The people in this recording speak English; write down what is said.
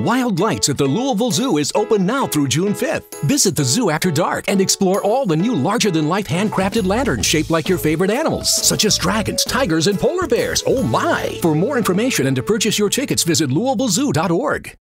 Wild Lights at the Louisville Zoo is open now through June 5th. Visit the zoo after dark and explore all the new larger than life handcrafted lanterns shaped like your favorite animals, such as dragons, tigers, and polar bears. Oh my! For more information and to purchase your tickets, visit louisvillezoo.org.